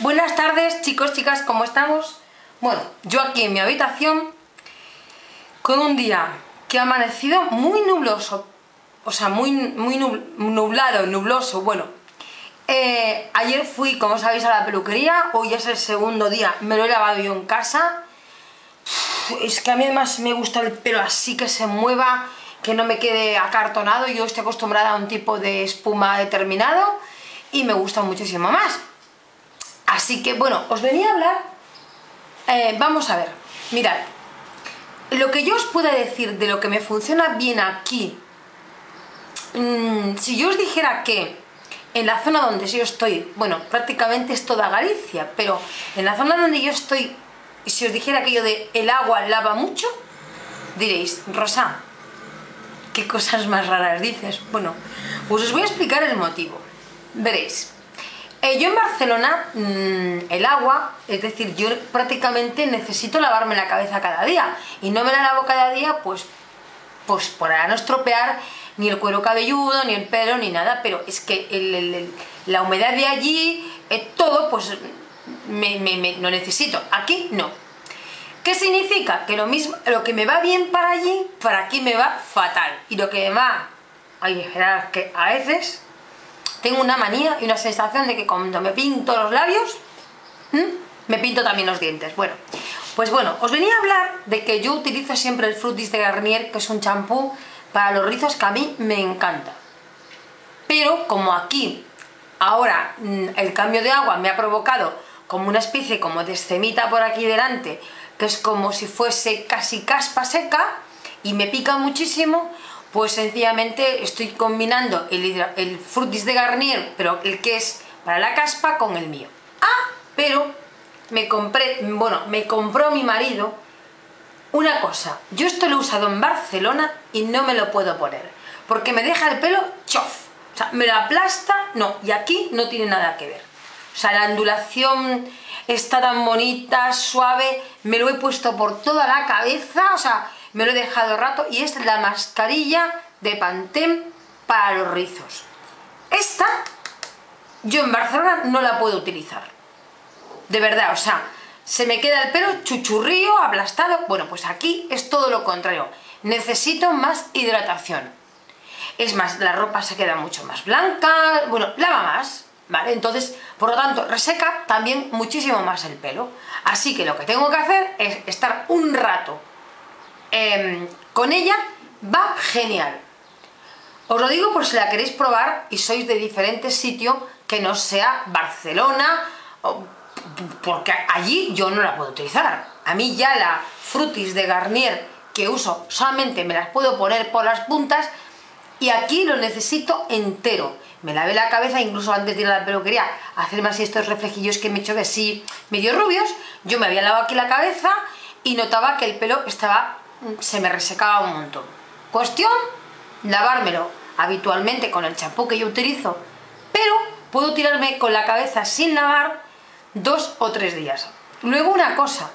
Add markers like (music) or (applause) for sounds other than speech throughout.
buenas tardes chicos, chicas, ¿cómo estamos? Bueno, yo aquí en mi habitación con un día que ha amanecido muy nubloso, o sea, muy, muy nublado, nubloso, bueno. Eh, ayer fui, como sabéis, a la peluquería, hoy es el segundo día, me lo he lavado yo en casa. Es que a mí además me gusta el pelo así, que se mueva, que no me quede acartonado, yo estoy acostumbrada a un tipo de espuma determinado y me gusta muchísimo más. Así que, bueno, os venía a hablar, eh, vamos a ver, mirad, lo que yo os pueda decir de lo que me funciona bien aquí, mm, si yo os dijera que en la zona donde yo estoy, bueno, prácticamente es toda Galicia, pero en la zona donde yo estoy, si os dijera aquello de el agua lava mucho, diréis, Rosa, ¿qué cosas más raras dices? Bueno, pues os voy a explicar el motivo. Veréis. Eh, yo en Barcelona, mm, el agua, es decir, yo prácticamente necesito lavarme la cabeza cada día. Y no me la lavo cada día, pues, pues para no estropear ni el cuero cabelludo, ni el pelo, ni nada. Pero es que la humedad de allí, eh, todo, pues me, lo necesito. Aquí no. ¿Qué significa? Que lo mismo, lo que me va bien para allí, para aquí me va fatal. Y lo que me va, ay, que a veces tengo una manía y una sensación de que cuando me pinto los labios, me pinto también los dientes. Bueno, pues bueno, os venía a hablar de que yo utilizo siempre el Frutis de Garnier, que es un champú para los rizos que a mí me encanta. Pero como aquí, ahora mm, el cambio de agua me ha provocado como una especie como de escemita por aquí delante, que es como si fuese casi caspa seca y me pica muchísimo, pues sencillamente estoy combinando el, el frutis de Garnier, pero el que es para la caspa, con el mío. Ah, pero me compré, bueno, me compró mi marido una cosa. Yo esto lo he usado en Barcelona y no me lo puedo poner, porque me deja el pelo chof. O sea, me lo aplasta, no, y aquí no tiene nada que ver. O sea, la ondulación está tan bonita, suave, me lo he puesto por toda la cabeza, o sea, me lo he dejado rato y es la mascarilla de Pantene para los rizos. Esta, yo en Barcelona no la puedo utilizar. De verdad, o sea, se me queda el pelo chuchurrío, aplastado. Bueno, pues aquí es todo lo contrario. Necesito más hidratación. Es más, la ropa se queda mucho más blanca, bueno, lava más, ¿vale? Entonces, por lo tanto, reseca también muchísimo más el pelo. Así que lo que tengo que hacer es estar un rato Em, con ella va genial. Os lo digo por si la queréis probar y sois de diferente sitio que no sea Barcelona, porque allí yo no la puedo utilizar. A mí ya la frutis de Garnier que uso solamente me las puedo poner por las puntas y aquí lo necesito entero. Me lavé la cabeza, incluso antes de ir a la peluquería, hacerme así estos reflejillos que me he hecho así medio rubios, yo me había lavado aquí la cabeza y notaba que el pelo estaba se me resecaba un montón. Cuestión, lavármelo habitualmente con el champú que yo utilizo, pero puedo tirarme con la cabeza sin lavar dos o tres días. Luego una cosa,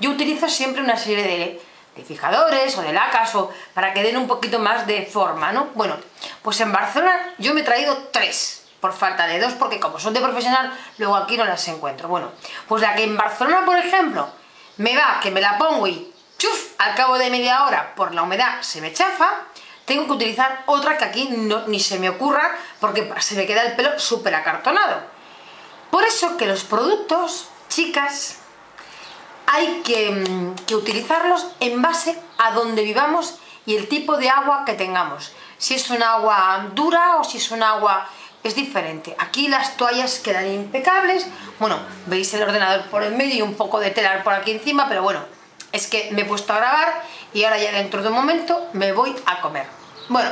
yo utilizo siempre una serie de, fijadores o de lacas o para que den un poquito más de forma, ¿no? Bueno, pues en Barcelona yo me he traído tres, por falta de dos, porque como son de profesional, luego aquí no las encuentro. Bueno, pues la que en Barcelona, por ejemplo, me va, que me la pongo y al cabo de media hora por la humedad se me chafa, tengo que utilizar otra que aquí ni se me ocurra porque se me queda el pelo súper acartonado. Por eso que los productos, chicas, hay que, mm, que, utilizarlos en base a donde vivamos y el tipo de agua que tengamos. Si es un agua dura o si es un agua... es diferente. Aquí las toallas quedan impecables. Bueno, veis el ordenador por el medio y un poco de telar por aquí encima, pero bueno, es que me he puesto a grabar y ahora ya dentro de un momento me voy a comer. Bueno,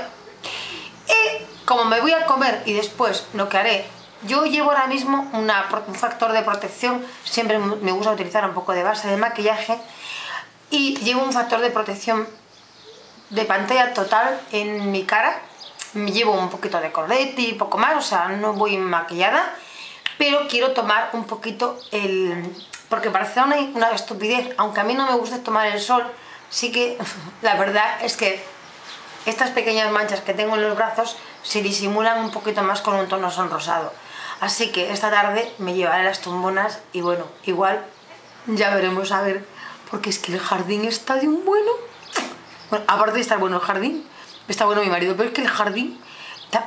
y como me voy a comer y después lo que haré, yo llevo ahora mismo un factor de protección, siempre me gusta utilizar un poco de base de maquillaje y llevo un factor de protección de pantalla total en mi cara, llevo un poquito de cordete y poco más, o sea, no voy maquillada, pero quiero tomar un poquito el, porque parece una, una estupidez, aunque a mí no me gusta tomar el sol, sí que (laughs) la verdad es que estas pequeñas manchas que tengo en los brazos se disimulan un poquito más con un tono sonrosado. Así que esta tarde me llevaré las tumbonas y bueno, igual ya veremos a ver, porque es que el jardín está de un bueno. Bueno, aparte de estar bueno el jardín, está bueno mi marido, pero es que el jardín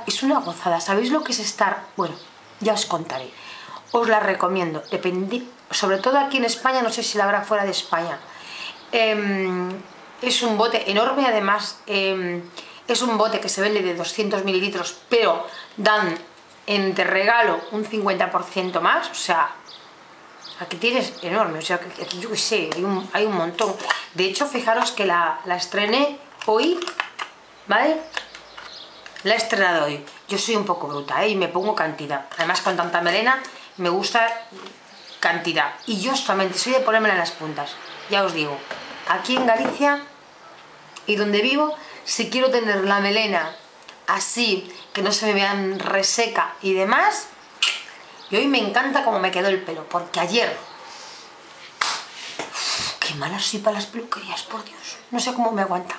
es una gozada. ¿Sabéis lo que es estar? Bueno, ya os contaré. Os la recomiendo, depende, sobre todo aquí en España, no sé si la habrá fuera de España. Em, es un bote enorme, además em, es un bote que se vende de 200 mililitros, pero dan en de regalo un 50% más, o sea, aquí tienes enorme, o sea, yo qué sé, hay un, montón. De hecho, fijaros que la, la estrené hoy, ¿vale? La he estrenado hoy. Yo soy un poco bruta, ¿eh? Y me pongo cantidad. Además, con tanta melena, me gusta cantidad. Y yo solamente soy de ponérmela en las puntas. Ya os digo, aquí en Galicia y donde vivo, si quiero tener la melena así, que no se me vean reseca y demás. Y hoy me encanta cómo me quedó el pelo, porque ayer... qué mala soy para las peluquerías, por Dios. No sé cómo me aguanta.